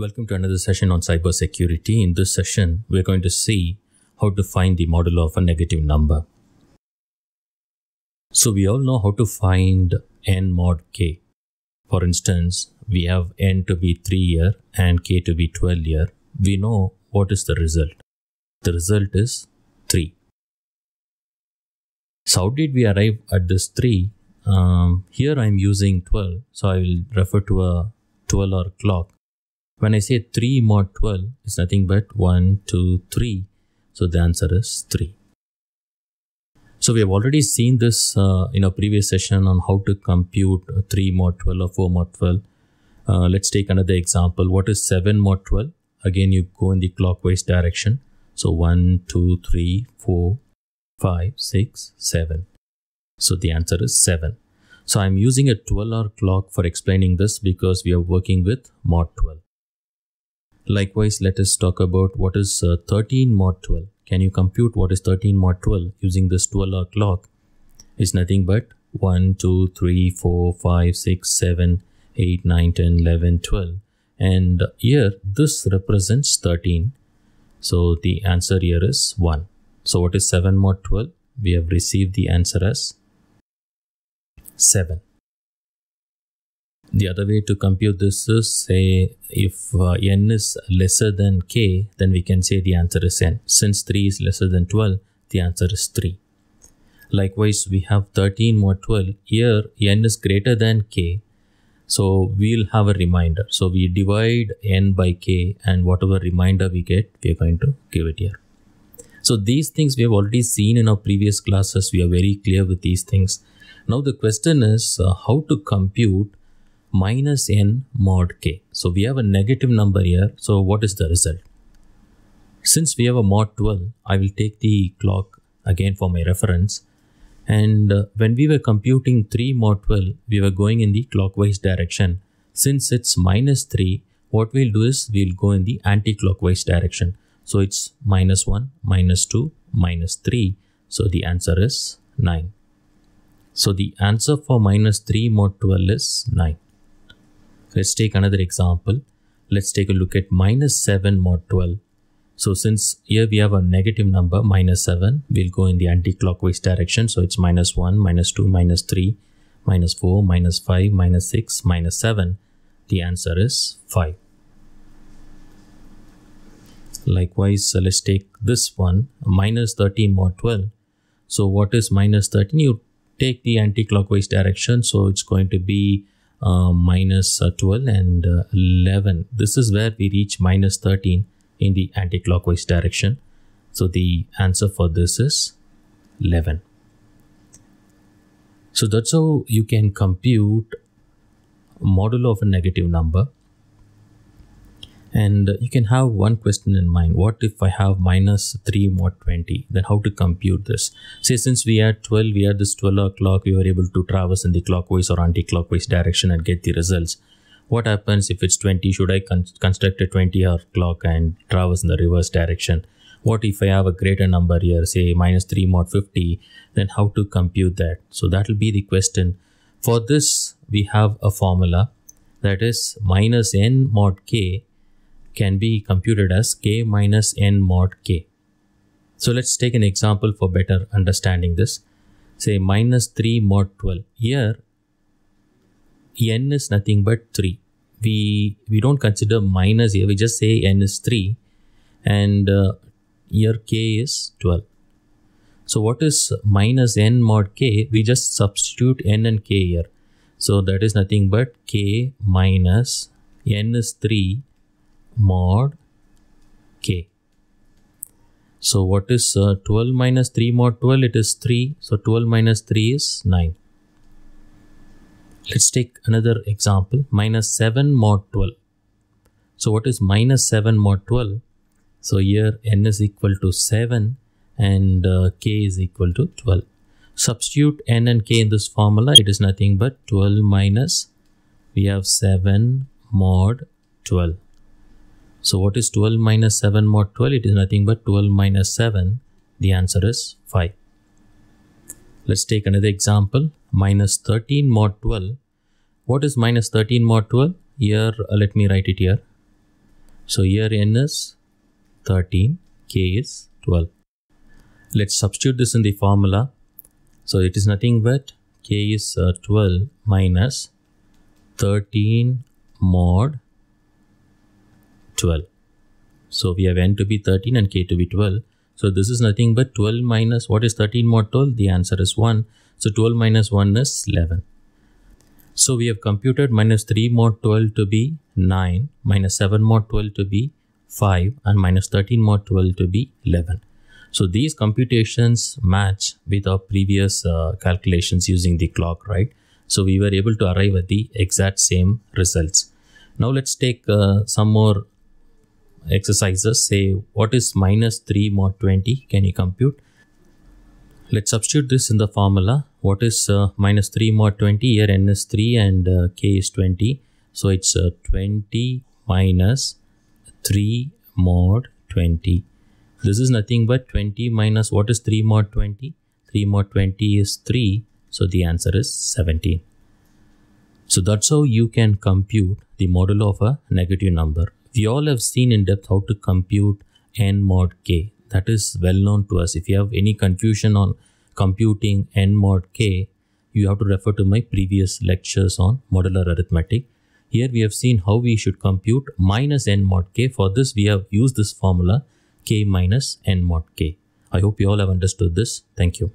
Welcome to another session on cybersecurity. In this session, we're going to see how to find the modulo of a negative number. So we all know how to find n mod k. For instance, we have n to be 3 here and k to be 12 here. We know what is the result. The result is 3. So how did we arrive at this 3? Um, here I'm using 12, so I will refer to a 12 hour clock. When I say 3 mod 12, it's nothing but 1, 2, 3. So the answer is 3. So we have already seen this uh, in a previous session on how to compute 3 mod 12 or 4 mod 12. Uh, let's take another example. What is 7 mod 12? Again, you go in the clockwise direction. So 1, 2, 3, 4, 5, 6, 7. So the answer is 7. So I'm using a 12 hour clock for explaining this because we are working with mod 12. Likewise, let us talk about what is uh, 13 mod 12. Can you compute what is 13 mod 12 using this 12 hour clock? It's nothing but 1, 2, 3, 4, 5, 6, 7, 8, 9, 10, 11, 12. And here, this represents 13. So the answer here is 1. So what is 7 mod 12? We have received the answer as 7. The other way to compute this is say if uh, n is lesser than k, then we can say the answer is n. Since 3 is lesser than 12, the answer is 3. Likewise, we have 13 mod 12. Here, n is greater than k. So we'll have a reminder. So we divide n by k and whatever reminder we get, we are going to give it here. So these things we have already seen in our previous classes. We are very clear with these things. Now the question is uh, how to compute minus n mod k. So we have a negative number here. So what is the result? Since we have a mod 12, I will take the clock again for my reference. And uh, when we were computing 3 mod 12, we were going in the clockwise direction. Since it's minus 3, what we'll do is we'll go in the anti-clockwise direction. So it's minus 1, minus 2, minus 3. So the answer is 9. So the answer for minus 3 mod 12 is 9. Let's take another example. Let's take a look at minus 7 mod 12. So since here we have a negative number minus 7, we'll go in the anti-clockwise direction. So it's minus 1, minus 2, minus 3, minus 4, minus 5, minus 6, minus 7. The answer is 5. Likewise, let's take this one, minus 13 mod 12. So what is minus 13? You take the anti-clockwise direction. So it's going to be minus, uh, 12 and uh, 11. This is where we reach minus 13 in the anti-clockwise direction. So the answer for this is 11. So that's how you can compute modulo of a negative number. And you can have one question in mind. What if I have minus 3 mod 20? Then how to compute this? Say since we had 12, we are this 12 o'clock, we were able to traverse in the clockwise or anti-clockwise direction and get the results. What happens if it's 20? Should I con construct a 20 hour clock and traverse in the reverse direction? What if I have a greater number here, say minus 3 mod 50? Then how to compute that? So that will be the question. For this, we have a formula that is minus n mod k can be computed as k minus n mod k. So let's take an example for better understanding this. Say minus 3 mod 12. Here, n is nothing but 3. We, we don't consider minus here, we just say n is 3 and uh, here k is 12. So what is minus n mod k? We just substitute n and k here. So that is nothing but k minus n is 3 mod k. So what is uh, 12 minus 3 mod 12? It is 3. So 12 minus 3 is 9. Let's take another example. Minus 7 mod 12. So what is minus 7 mod 12? So here n is equal to 7 and uh, k is equal to 12. Substitute n and k in this formula. It is nothing but 12 minus we have 7 mod 12. So what is 12 minus 7 mod 12? It is nothing but 12 minus 7. The answer is 5. Let's take another example. Minus 13 mod 12. What is minus 13 mod 12? Here, uh, let me write it here. So here n is 13, k is 12. Let's substitute this in the formula. So it is nothing but k is uh, 12 minus 13 mod 12. So we have n to be 13 and k to be 12. So this is nothing but 12 minus what is 13 mod 12? The answer is 1. So 12 minus 1 is 11. So we have computed minus 3 mod 12 to be 9, minus 7 mod 12 to be 5 and minus 13 mod 12 to be 11. So these computations match with our previous uh, calculations using the clock, right? So we were able to arrive at the exact same results. Now let's take uh, some more exercises. Say what is minus 3 mod 20? Can you compute? Let's substitute this in the formula. What is uh, minus 3 mod 20? Here n is 3 and uh, k is 20. So it's uh, 20 minus 3 mod 20. This is nothing but 20 minus what is 3 mod 20? 3 mod 20 is 3. So the answer is 17. So that's how you can compute the modulo of a negative number. We all have seen in depth how to compute n mod k that is well known to us. If you have any confusion on computing n mod k, you have to refer to my previous lectures on modular arithmetic. Here we have seen how we should compute minus n mod k. For this, we have used this formula k minus n mod k. I hope you all have understood this. Thank you.